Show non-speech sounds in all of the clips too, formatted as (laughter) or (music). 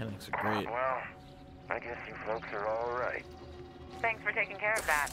mechanics are great. Well, I guess you folks are all right. Thanks for taking care of that.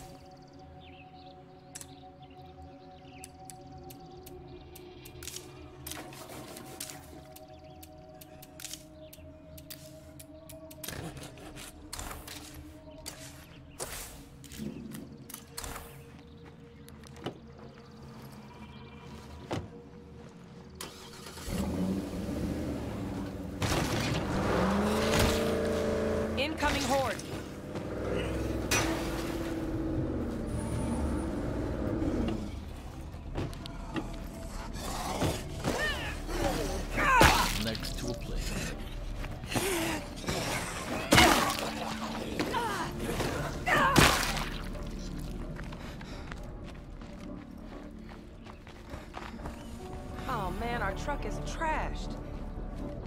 Truck is trashed.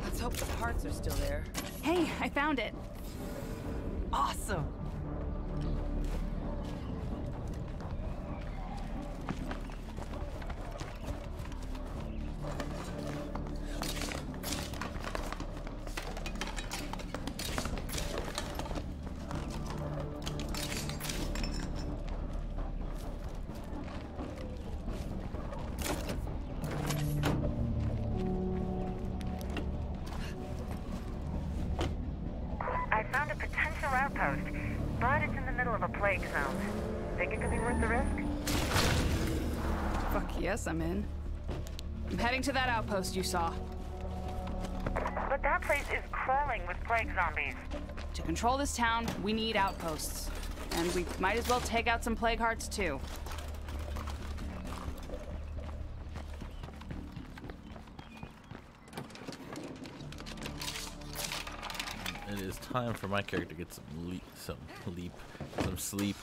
Let's hope the parts are still there. Hey, I found it. Fuck yes, I'm in. I'm heading to that outpost you saw. But that place is crawling with plague zombies. To control this town, we need outposts. And we might as well take out some plague hearts too. It is time for my character to get some leap, some leap, some sleep.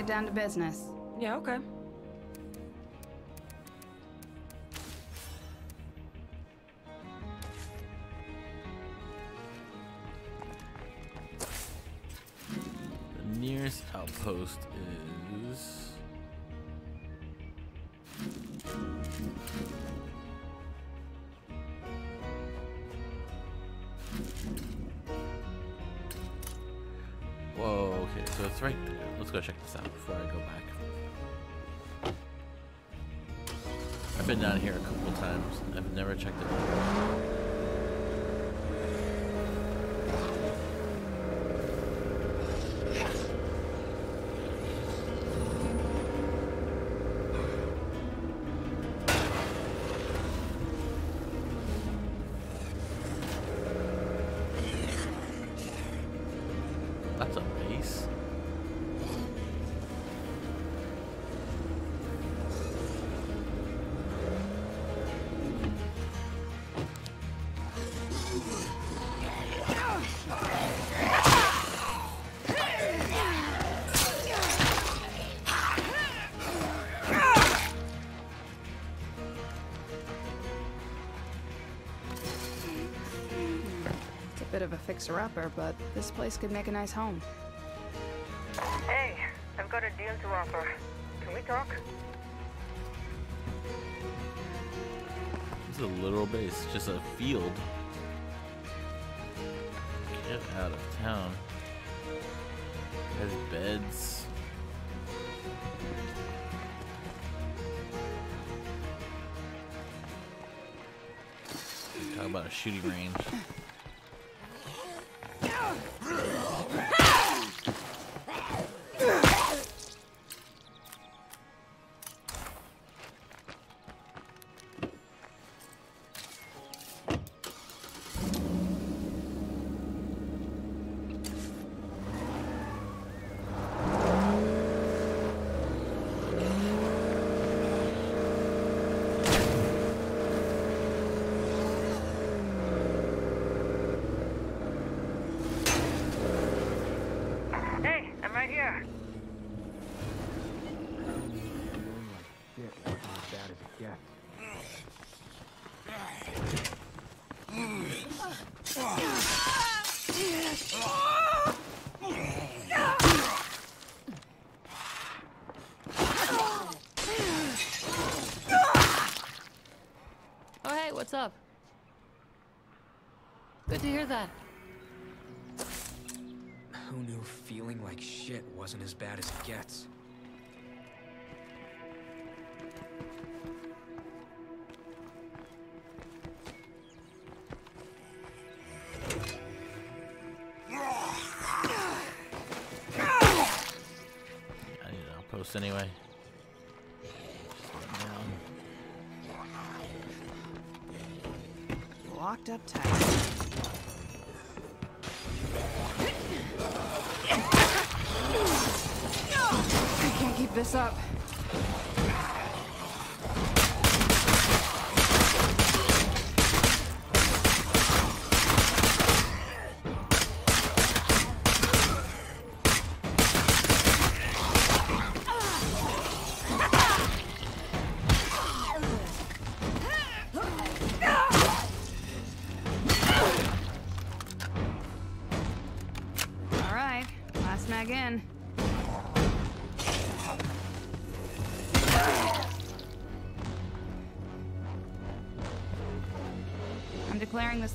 Get down to business. Yeah, okay. Bit of a fixer-upper, but this place could make a nice home. Hey, I've got a deal to offer. Can we talk? It's a literal base, just a field. Get out of town. There's beds. Talk about a shooting range. That. Who knew feeling like shit wasn't as bad as it gets? I need an anyway. Just run down. Locked up tight. Keep this up.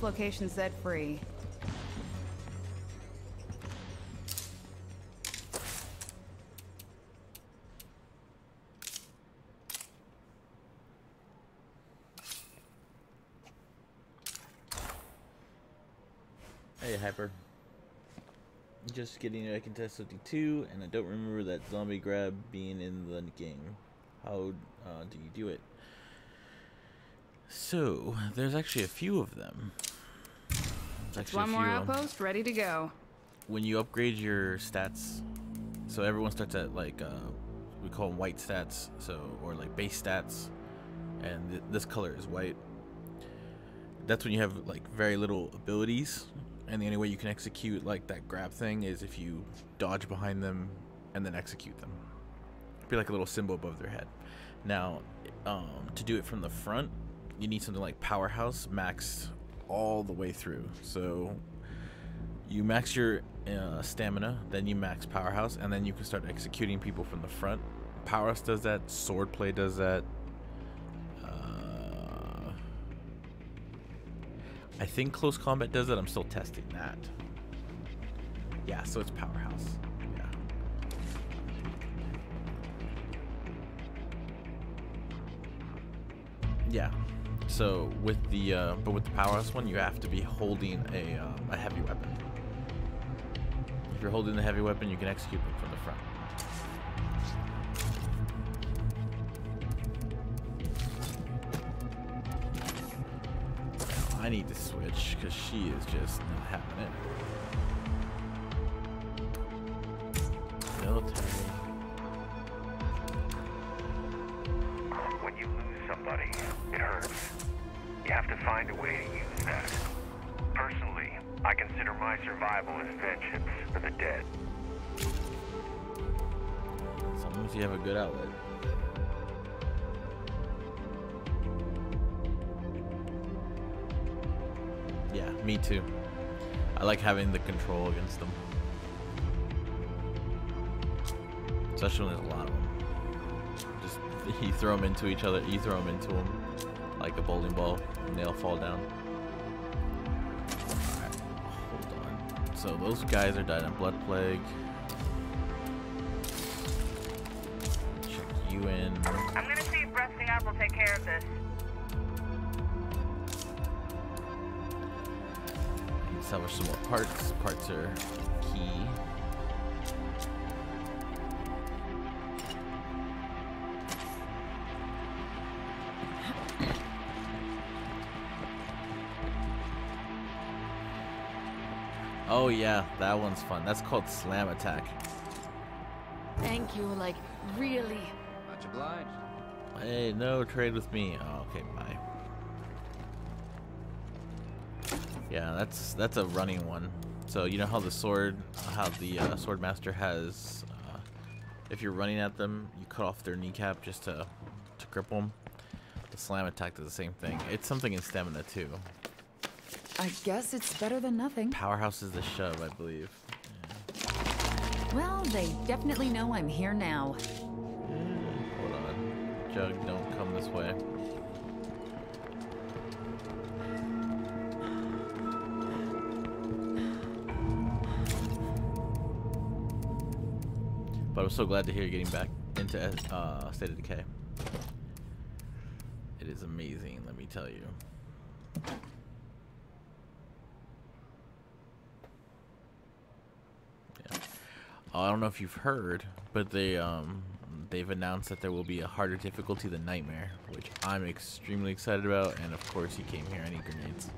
Location Zed free. Hey, Hyper. Just getting a contest 52, and I don't remember that zombie grab being in the game. How uh, do you do it? So, there's actually a few of them. There's That's one more outpost ready to go. when you upgrade your stats, so everyone starts at like uh, we call them white stats, so or like base stats, and th- this color is white. That's when you have like very little abilities, and the only way you can execute like that grab thing is if you dodge behind them and then execute them. Be like a little symbol above their head. Now, um, to do it from the front, you need something like powerhouse maxed all the way through. So you max your uh, stamina, then you max powerhouse, and then you can start executing people from the front. Powerhouse does that. Swordplay does that. Uh, I think close combat does it. I'm still testing that. Yeah, so it's powerhouse. Yeah. Yeah. So with the uh, but with the powerhouse one, you have to be holding a uh, a heavy weapon. If you're holding the heavy weapon, you can execute them from the front. Now, I need to switch because she is just not having it. Military. Find a way to use that. Personally, I consider my survival as vengeance for the dead. As long as you have a good outlet. Yeah, me too. I like having the control against them. Especially when there's a lot of them. Just (laughs) you throw them into each other, you throw them into them like a bowling ball, and they'll fall down. Alright, hold on. So those guys are died on blood plague. Check you in. I'm gonna see if resting up will take care of this. salvage some more parts. Parts are Oh yeah, that one's fun. That's called slam attack. Thank you, like, really. Much obliged. Hey, no trade with me. Oh, okay, bye. Yeah, that's that's a running one. So you know how the sword, how the uh, sword master has, uh, if you're running at them, you cut off their kneecap just to to cripple them. The slam attack does the same thing. It's something in stamina too. I guess it's better than nothing. Powerhouse is the shove, I believe. Yeah. Well, they definitely know I'm here now. Mm, hold on. Jug, don't come this way. But I'm so glad to hear you're getting back into uh, State of Decay. It is amazing, let me tell you. I don't know if you've heard, but they um they've announced that there will be a harder difficulty than Nightmare, which I'm extremely excited about. And of course, he came here. I need grenades.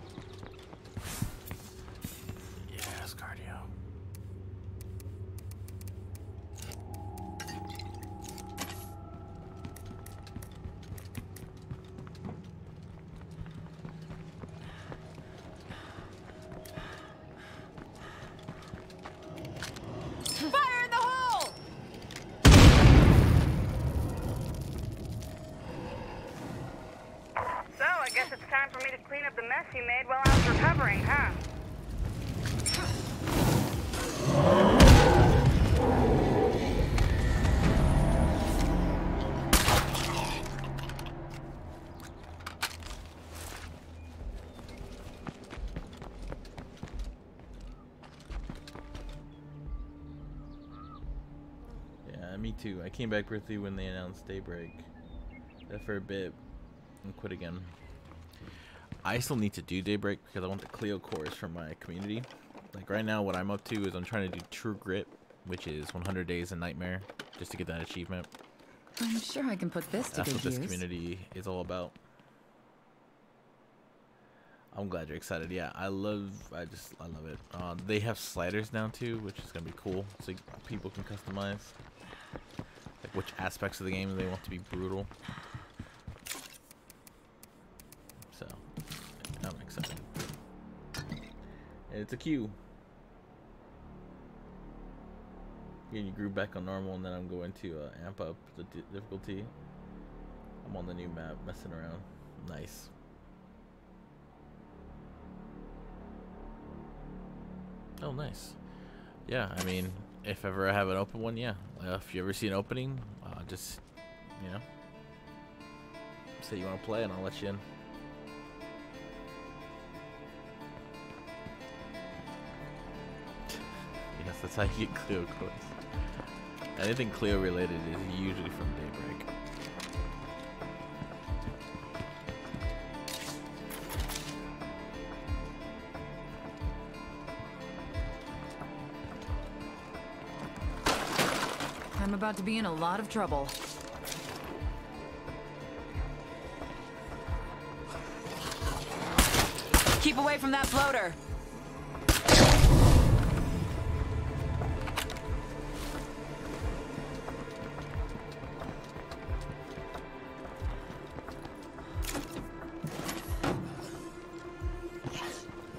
Me too. I came back briefly when they announced Daybreak. There for a bit and quit again. I still need to do Daybreak because I want the CLEO cores for my community. Like right now, what I'm up to is I'm trying to do True Grit, which is 100 Days in Nightmare, just to get that achievement. I'm sure I can put this to That's what this use. community is all about. I'm glad you're excited. Yeah, I love. I just I love it. Uh, they have sliders now too, which is gonna be cool. So people can customize like which aspects of the game they want to be brutal. So I'm excited. And it's a queue. Again, you grew back on normal, and then I'm going to uh, amp up the di- difficulty. I'm on the new map, messing around. Nice. Oh, nice. Yeah, I mean, if ever I have an open one, yeah. Uh, if you ever see an opening, uh, just, you know, say you want to play, and I'll let you in. (laughs) yes, that's how you get CLEO coins. Anything CLEO related is usually from Daybreak. About to be in a lot of trouble. Keep away from that floater.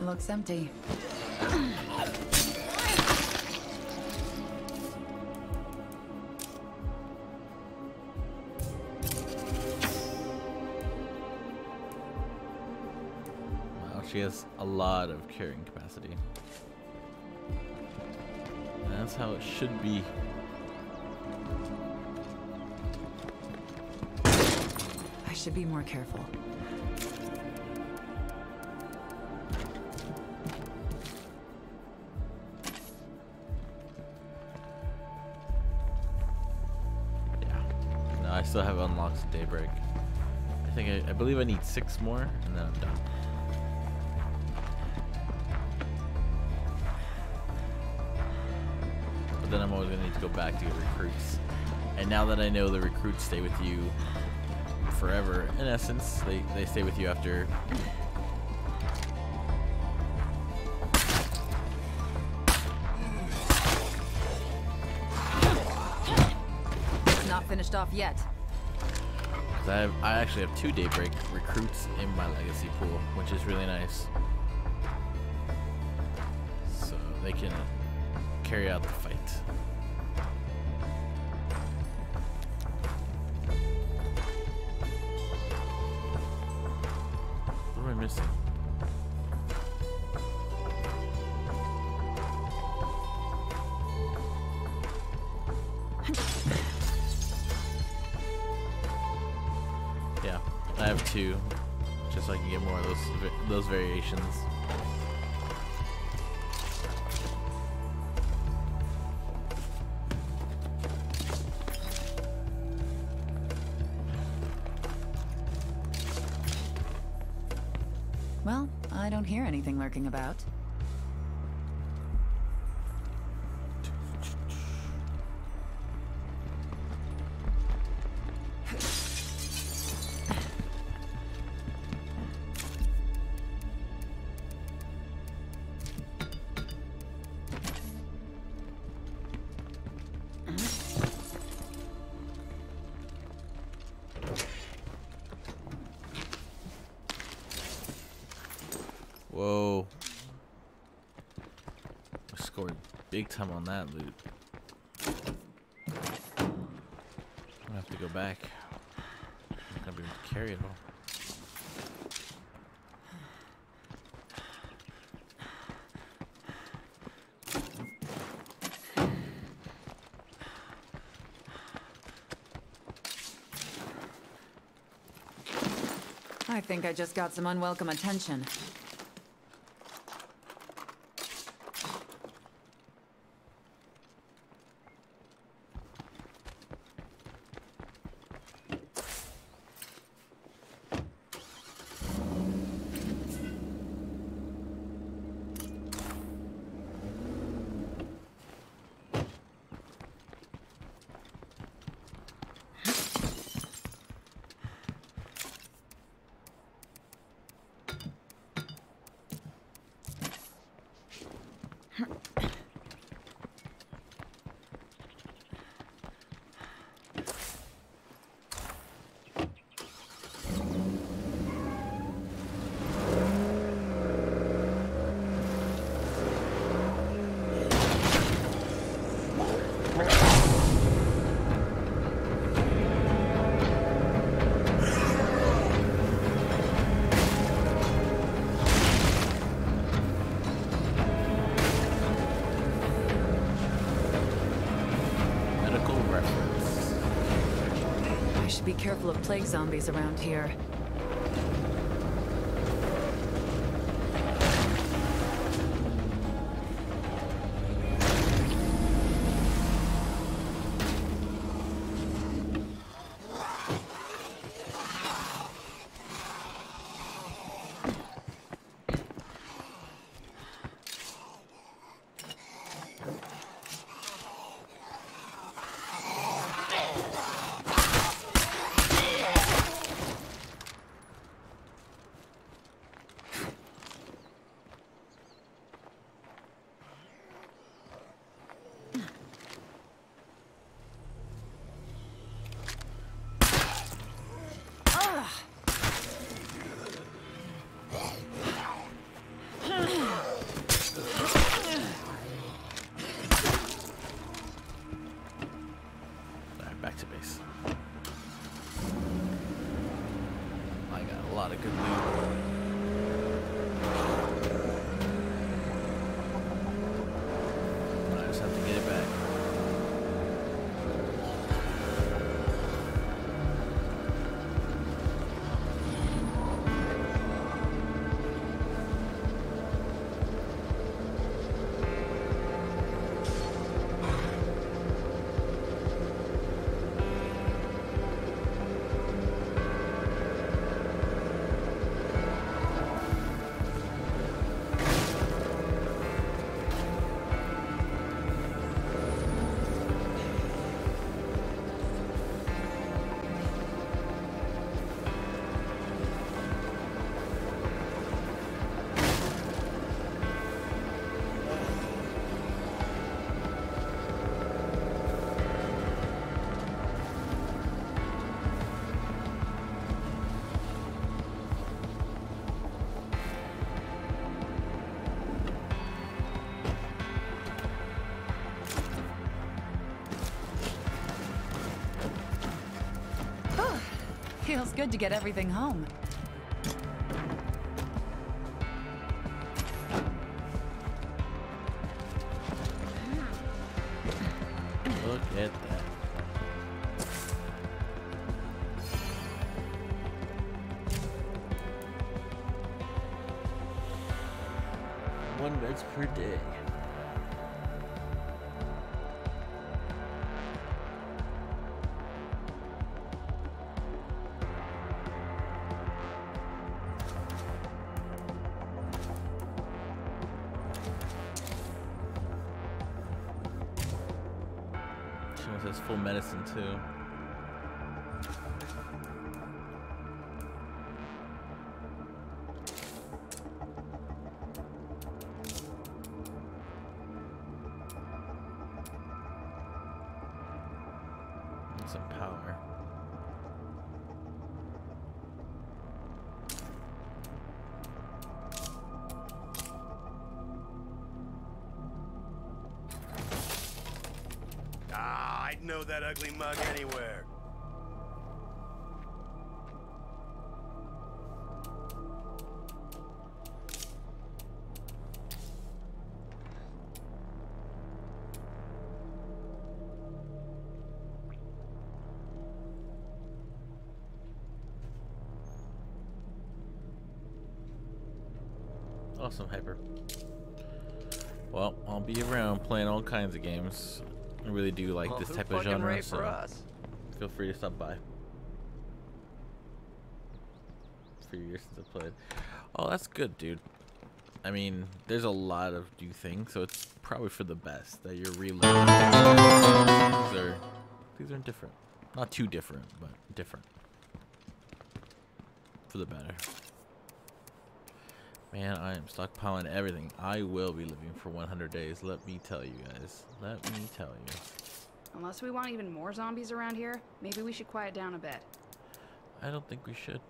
Looks empty. She has a lot of carrying capacity. And that's how it should be. I should be more careful. Yeah. No, I still have unlocked Daybreak. I think I, I believe I need six more, and then I'm done. To go back to get recruits. And now that I know the recruits stay with you forever, in essence, they, they stay with you after It's not finished off yet. Cause I have, I actually have two Daybreak recruits in my legacy pool, which is really nice. So they can carry out the fight. I don't hear anything lurking about. Time on that loot. I'm gonna have to go back. I'm gonna be able to carry it all. I think I just got some unwelcome attention. Be careful of plague zombies around here. Feels good to get everything home. Too. I'd know that ugly mug anywhere. Awesome, Hyper. Well, I'll be around playing all kinds of games. Really do like Well, this type of genre, for so us? feel free to stop by. For years since I played. Oh, that's good, dude. I mean, there's a lot of new things, so it's probably for the best that you're relearning. These are these are different. Not too different, but different. For the better. Man, I am stockpiling everything. I will be living for 100 days. Let me tell you guys. Let me tell you. Unless we want even more zombies around here, maybe we should quiet down a bit. I don't think we should.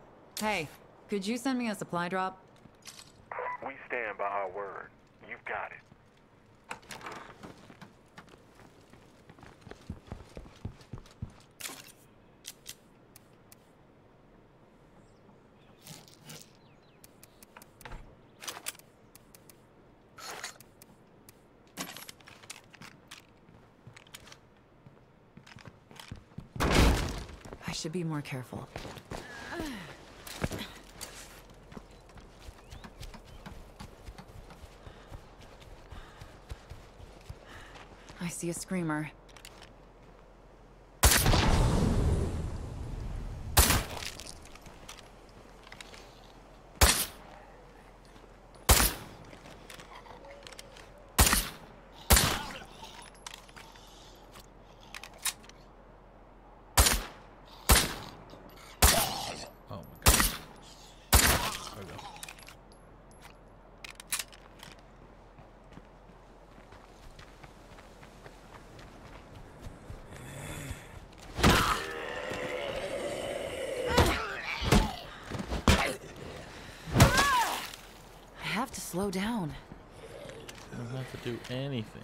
Hey, could you send me a supply drop? We stand by our word. You've got it. Should be more careful. I see a screamer. Oh my god. There we go. I have to slow down. Don't have to do anything.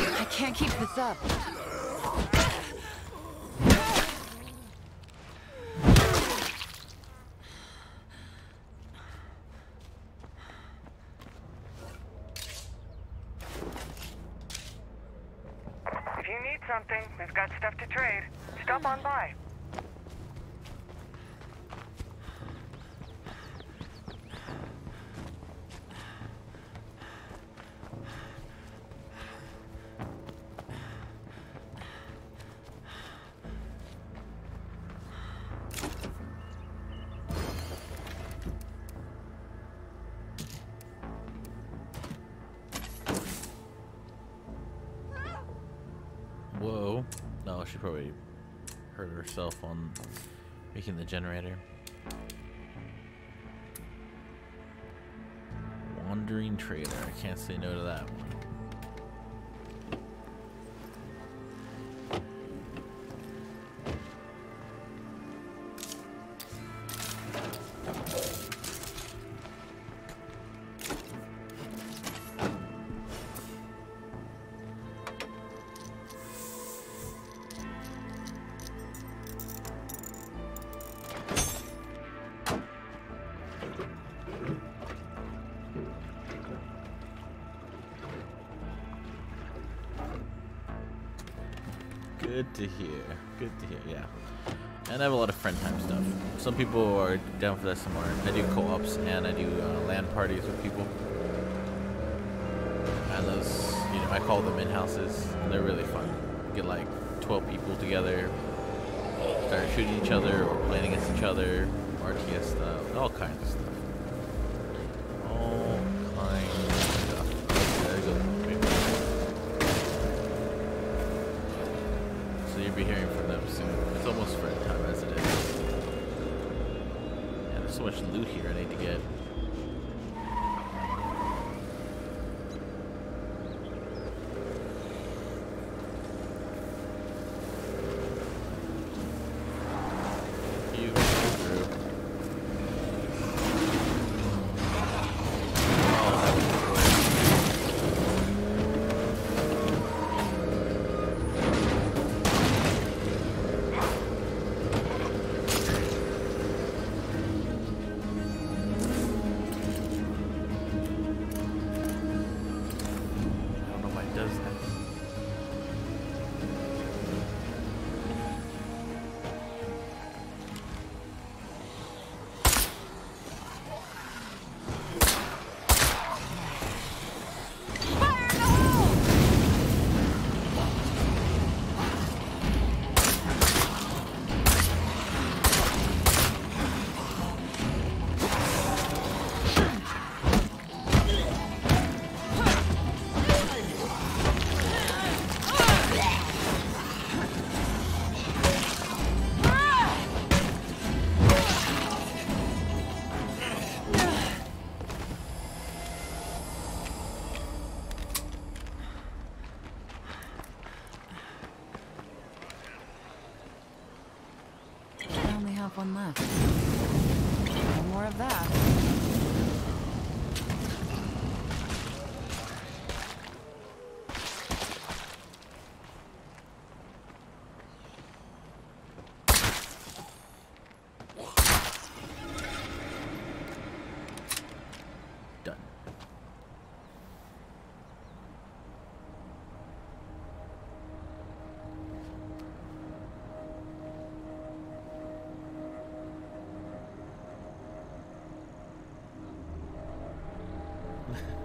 I can't keep this up. If you need something, we've got stuff to trade. Stop on by. Whoa. No, she probably herself on making the generator. Wandering trader. I can't say no to that one. Good to hear. Good to hear. Yeah. And I have a lot of friend time stuff. Some people are down for that. Some aren't. I do co-ops and I do uh, LAN parties with people. And those, you know, I call them in houses. And they're really fun. Get like 12 people together, start shooting each other or playing against each other, RTS stuff, all kinds of stuff. Loot here I need to get.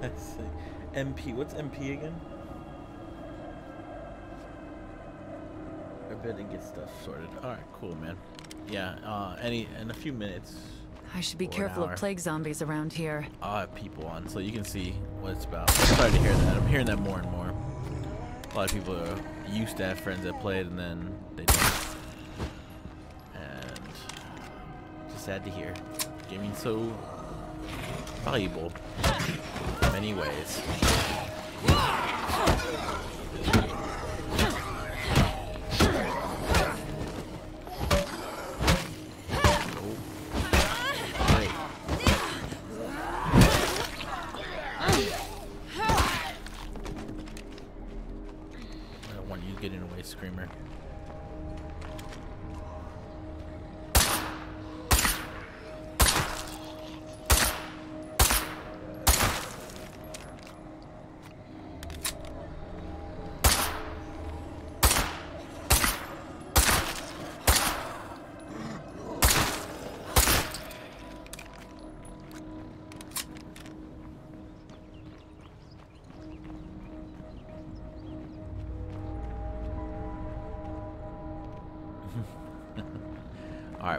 Let's see. MP. What's MP again? I better get stuff sorted. All right, cool, man. Yeah. Uh, any in a few minutes, I should be careful of plague zombies around here. I'll have people on so you can see what it's about. I'm starting to hear that. I'm hearing that more and more. A lot of people are used to have friends that played and then they don't. And just sad to hear. Gaming's so valuable in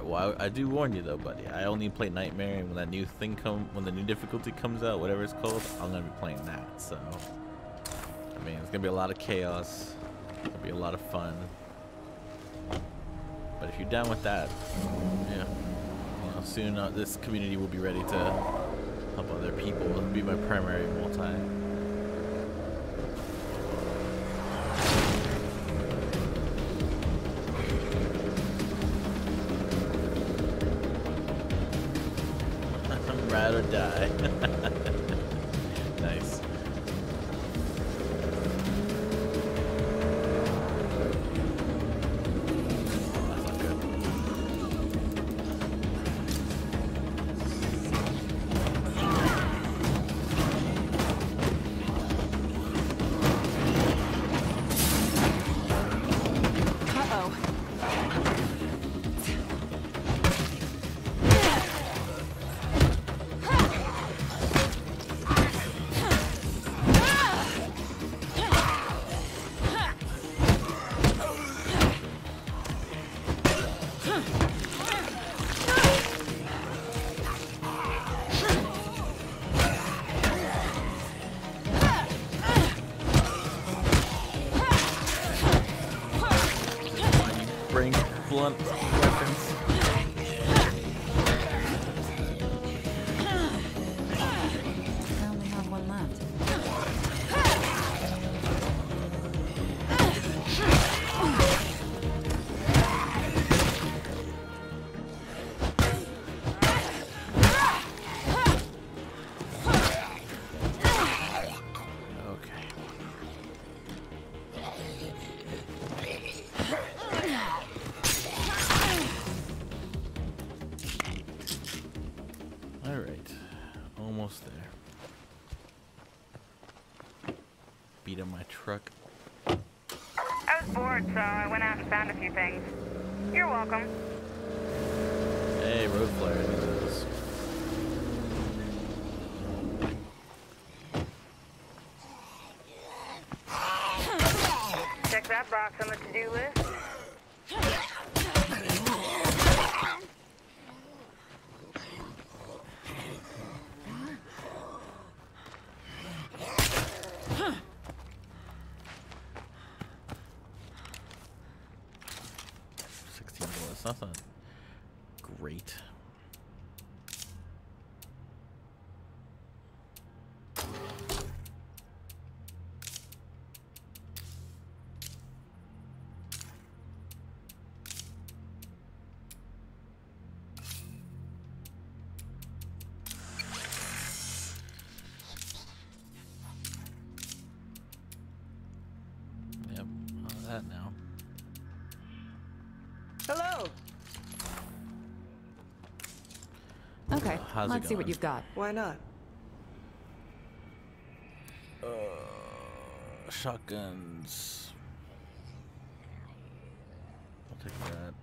Well, I, I do warn you though, buddy. I only play Nightmare, and when that new thing come, when the new difficulty comes out, whatever it's called, I'm gonna be playing that. So, I mean, it's gonna be a lot of chaos. It's gonna be a lot of fun. But if you're down with that, yeah, soon uh, this community will be ready to help other people. It'll be my primary multi. Die. (laughs) bring blunt weapons. Hello. Okay, how's let's see what you've got. Why not? Uh, shotguns. I'll take that.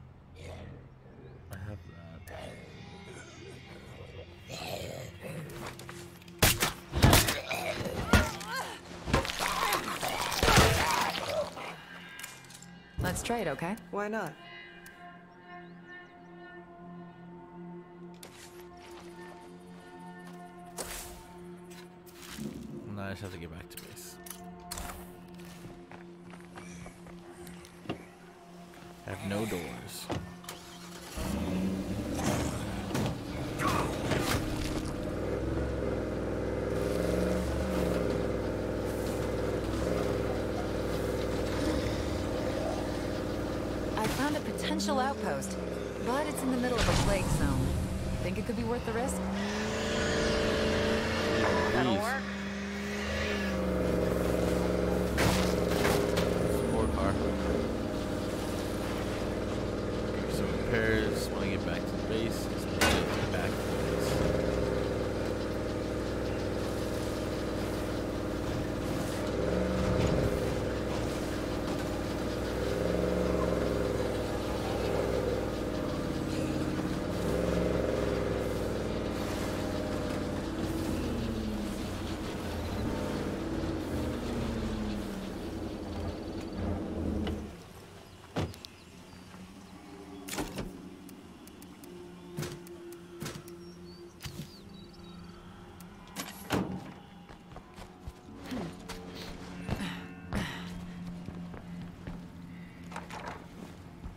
I have that. Let's try it, okay? Why not? Just have to get back to base. I have no doors. I found a potential outpost, but it's in the middle of a plague zone. Think it could be worth the risk? That'll work. Four car. So repairs, when I get back to the base, just need to get back to the base.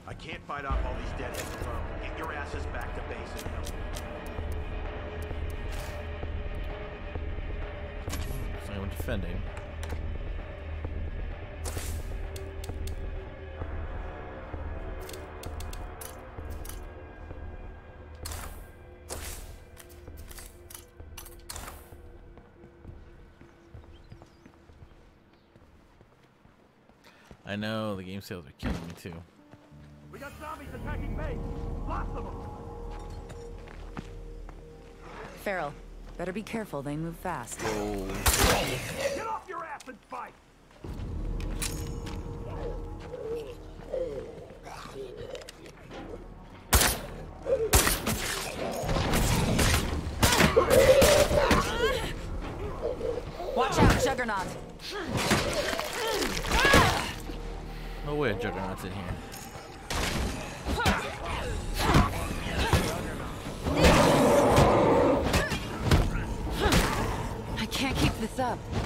I can't fight off all these. Get your asses back to base and help. So I'm defending. I know the game sales are killing me too. We got zombies attacking base. Lots of them. Farrell, better be careful, they move fast. Get off your ass and fight. Watch out, Juggernaut! No way a Juggernaut's in here. Up.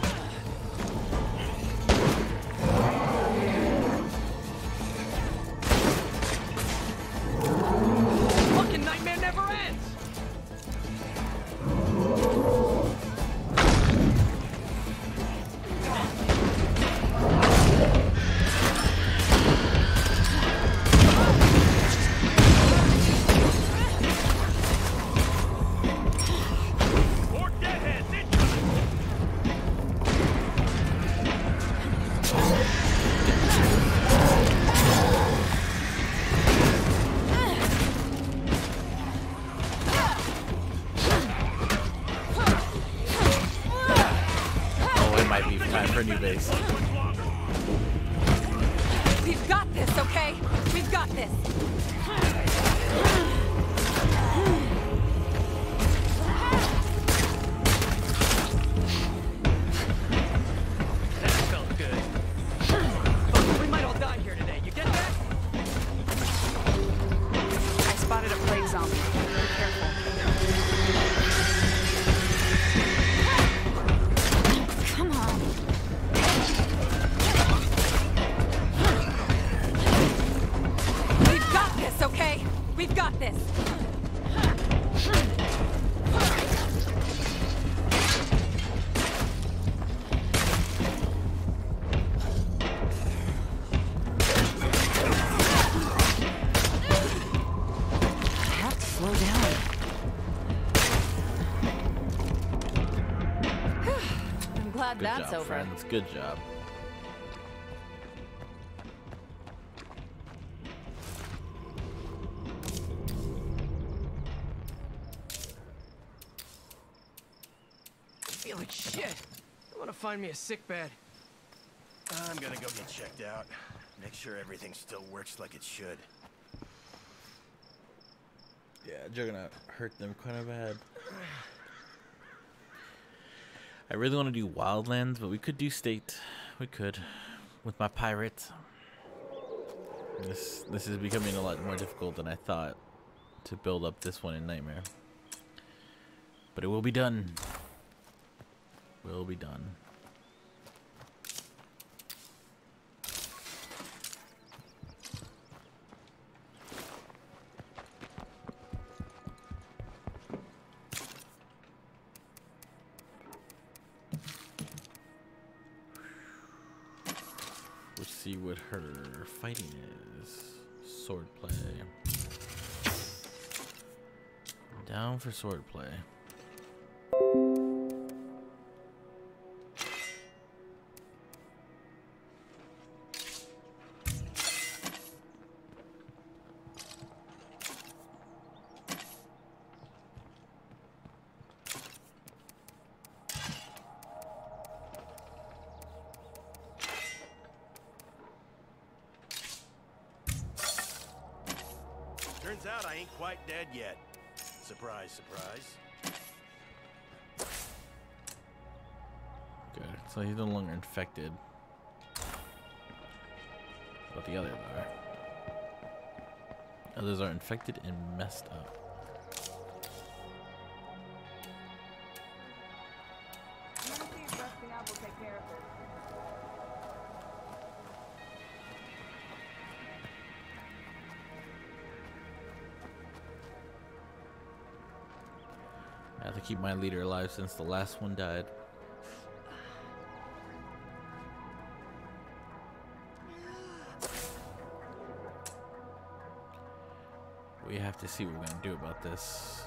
Good that's job, over. friends. Good job. I feel like shit. I want to find me a sick bed. I'm gonna go get checked out. Make sure everything still works like it should. Yeah, you're gonna hurt them kind of bad. I really want to do Wildlands, but we could do State. We could, with my pirate. This this is becoming a lot more difficult than I thought to build up this one in Nightmare. But it will be done. Will be done. Let's see what her fighting is. Swordplay. Down for swordplay. Dead yet. Surprise, surprise. Good. So he's no longer infected. But the others are. Others are infected and messed up. Keep my leader alive since the last one died. We have to see what we're gonna do about this.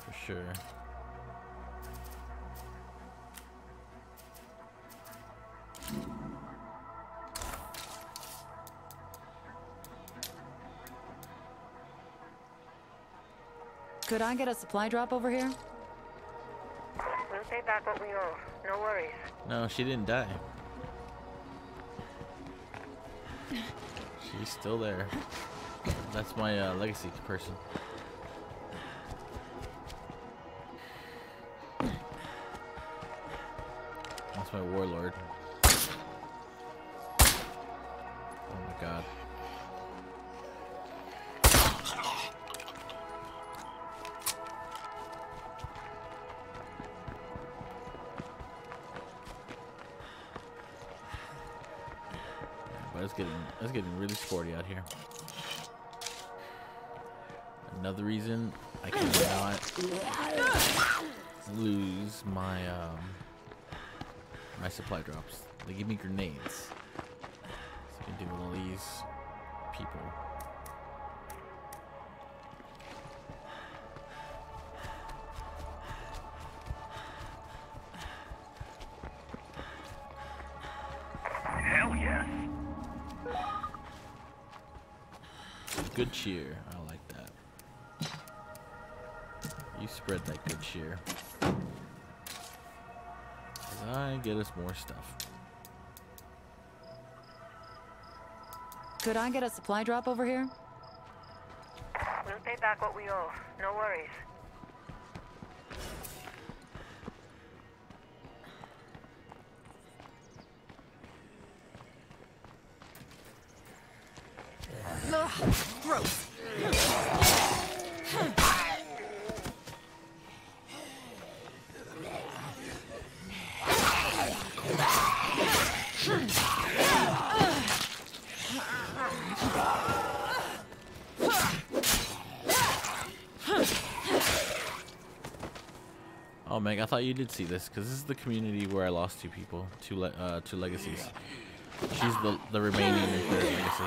For sure. Could I get a supply drop over here? We'll pay back what we owe. No worries. No, she didn't die. She's still there. That's my uh, legacy person. That's my warlord. Oh my god. It's getting really sporty out here. Another reason I cannot lose my um my supply drops. They give me grenades. So I can deal with all these people. More stuff. Could I get a supply drop over here? We'll pay back what we owe. No worries. I thought you did see this because this is the community where I lost two people, two le uh, two legacies. She's the the remaining legacy.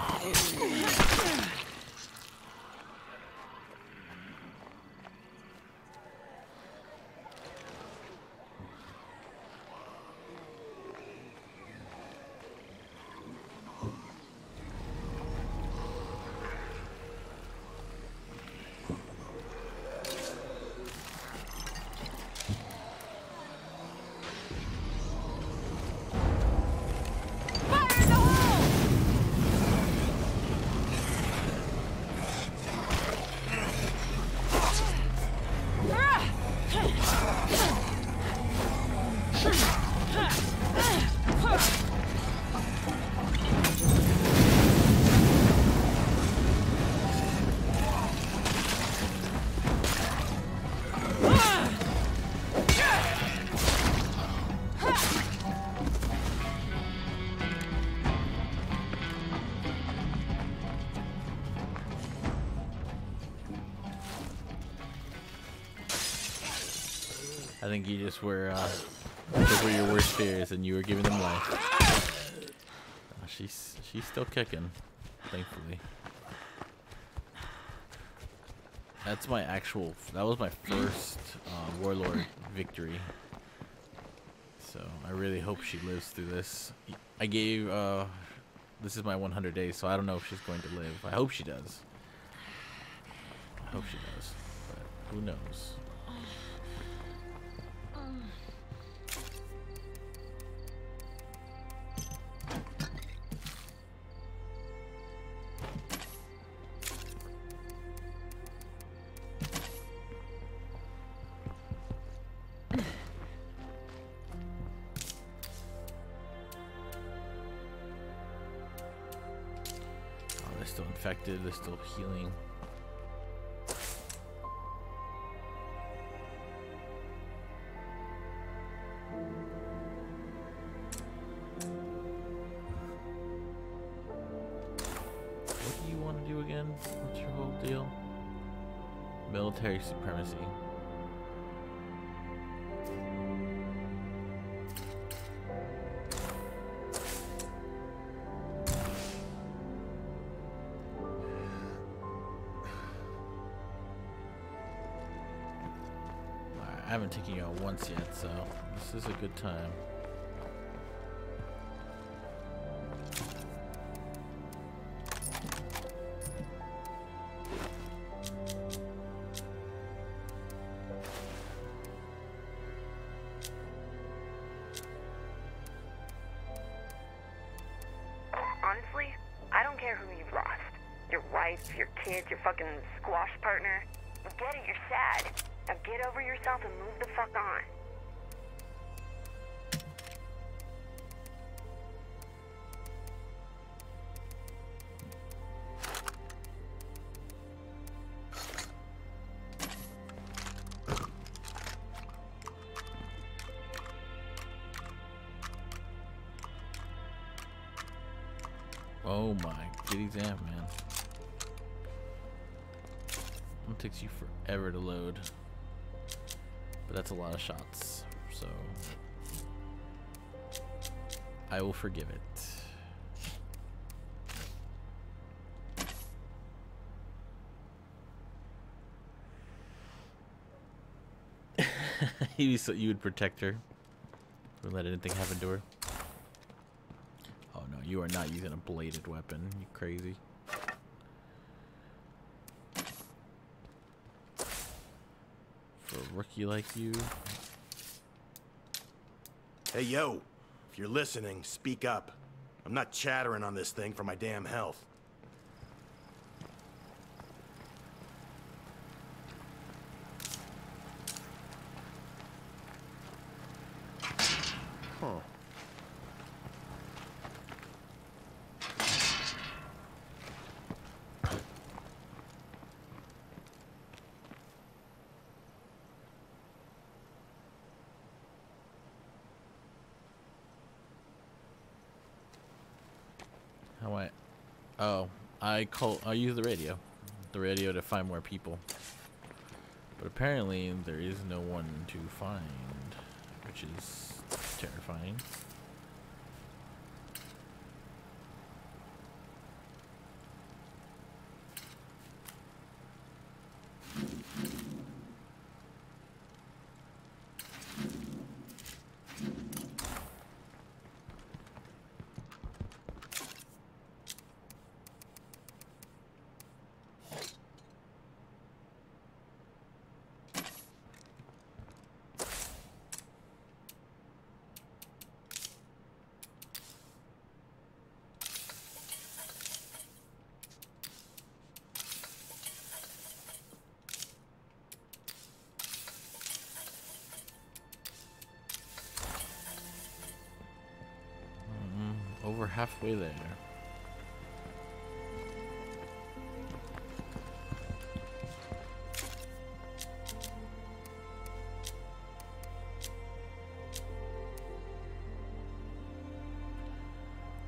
Think you just were uh, those were your worst fears, and you were giving them life. Uh, she's she's still kicking, thankfully. That's my actual. That was my first uh, warlord victory. So I really hope she lives through this. I gave. Uh, this is my 100 days, so I don't know if she's going to live. I hope she does. I hope she does, but who knows? Oh, they're still infected. They're still healing. Supremacy. I haven't taken you out once yet, so this is a good time. Damn, man. It takes you forever to load. But that's a lot of shots, so I will forgive it. (laughs) you would protect her. Wouldn't let anything happen to her. You are not using a bladed weapon. You crazy. For a rookie like you. Hey, yo. If you're listening, speak up. I'm not chattering on this thing for my damn health. How I? Oh, I call. I use the radio, the radio to find more people. But apparently there is no one to find, which is terrifying. Halfway there.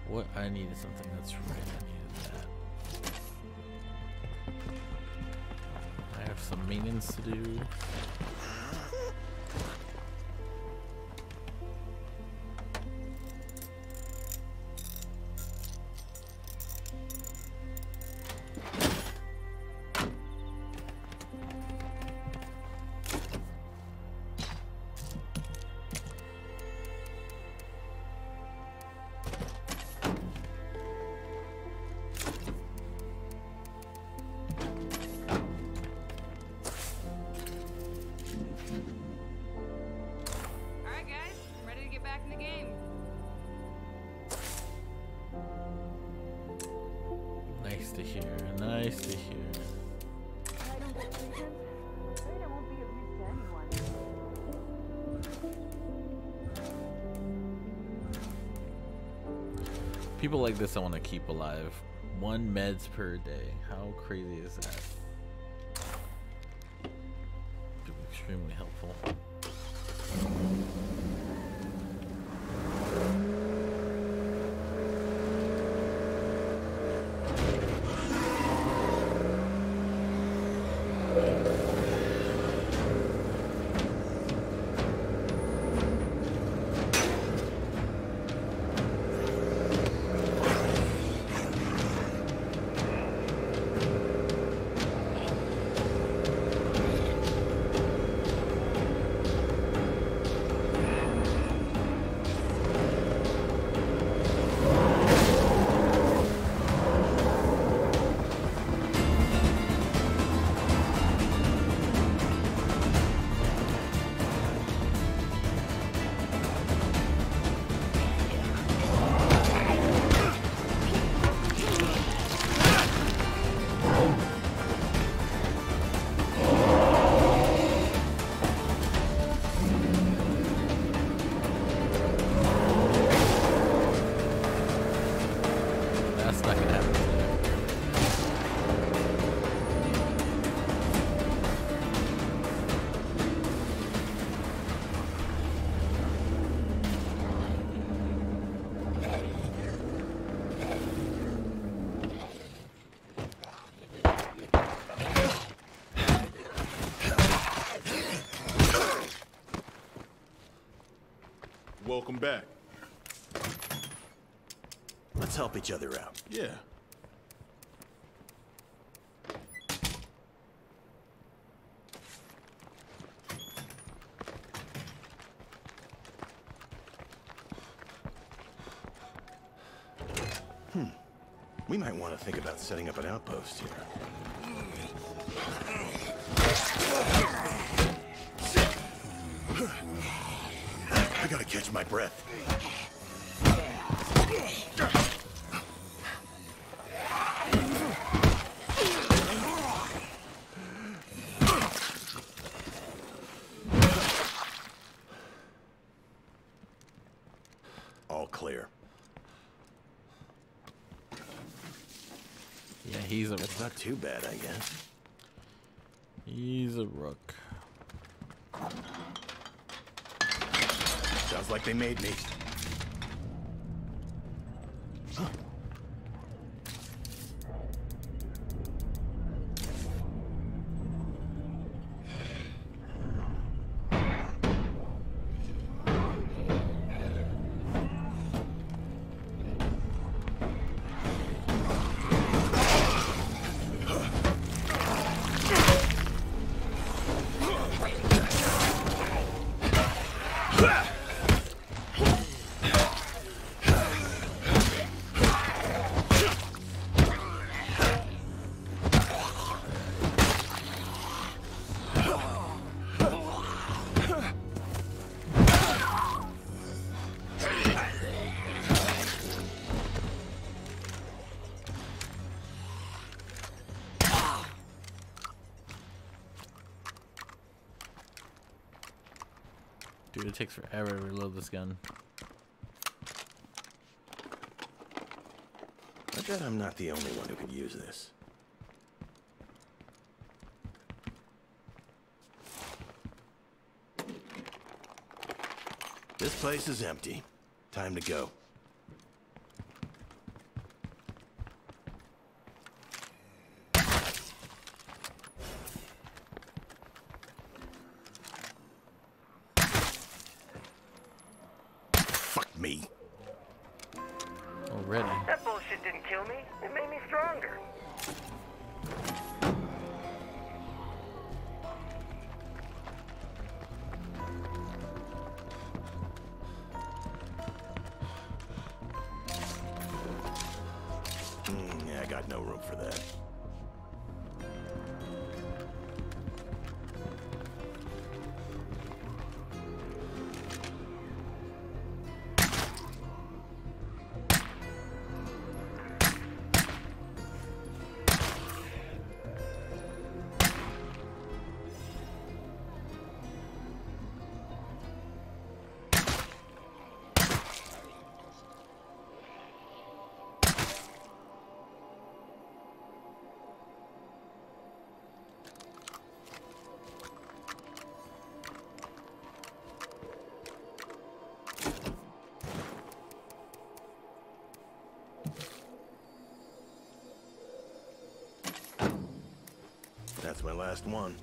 What I needed something that's right. I needed that. I have some maintenance to do. People like this I want to keep alive. One meds per day. How crazy is that? Extremely helpful. Back. Let's help each other out. Yeah. Hmm. We might want to think about setting up an outpost here. Not too bad, I guess. he's a rook. Sounds like they made me. Dude, it takes forever to reload this gun. I bet I'm not the only one who could use this. This place is empty. Time to go. That's my last one.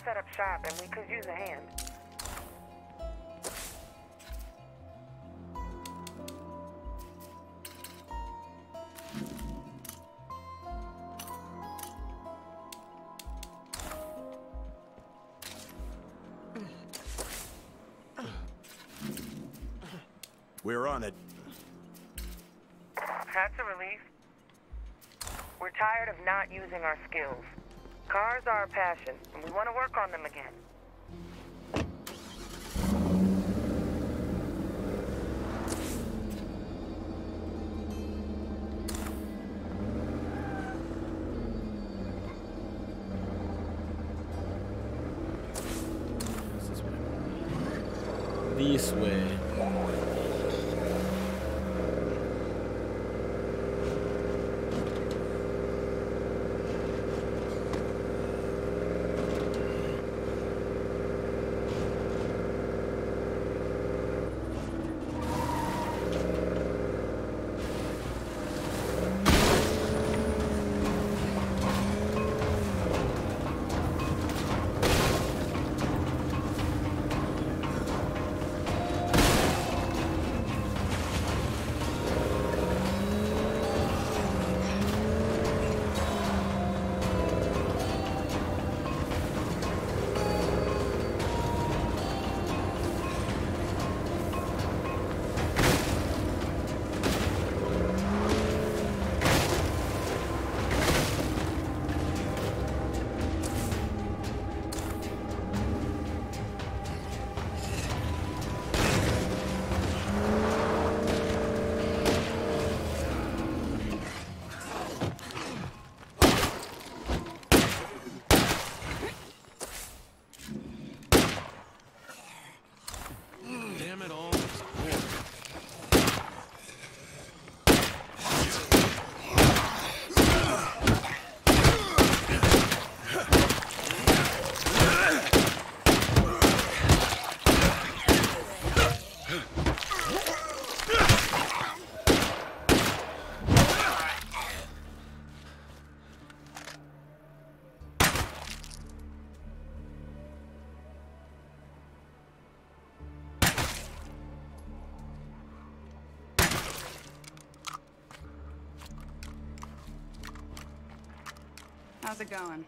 To set up shop and we could use a hand. We're on it. That's a relief. We're tired of not using our skills. Cars are a passion, and we want to work on them again. How's it going?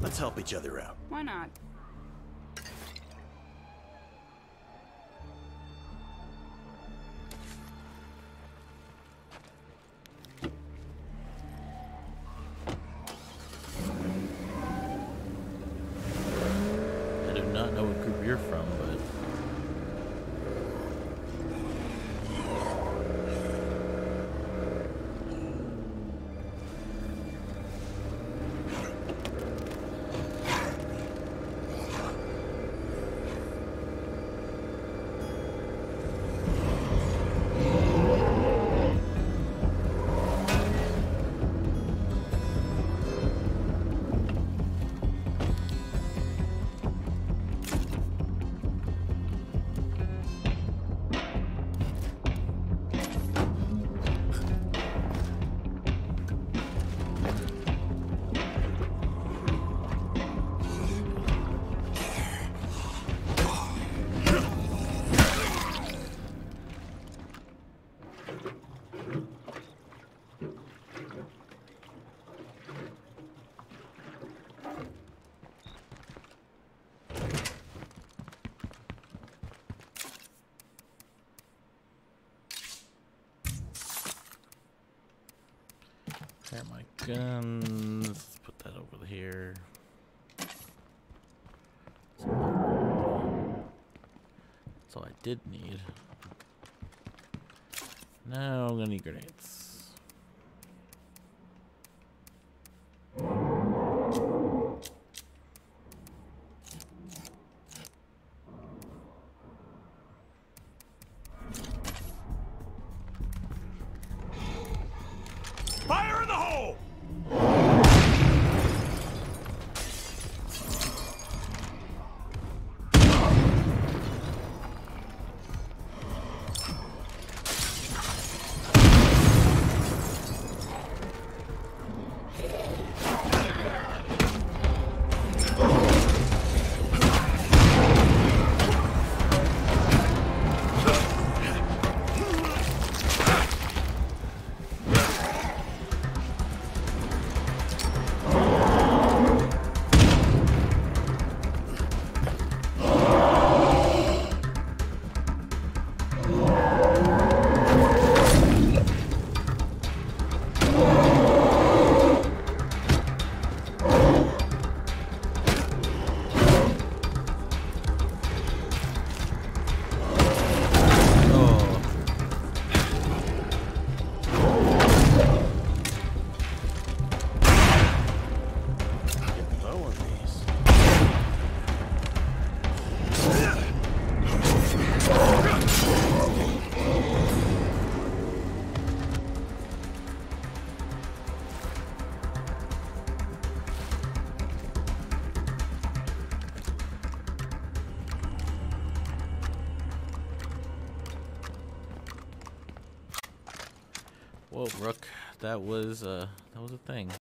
Let's help each other out. Why not? That's all I did need. Now I'm gonna need grenades. That was uh that was a thing.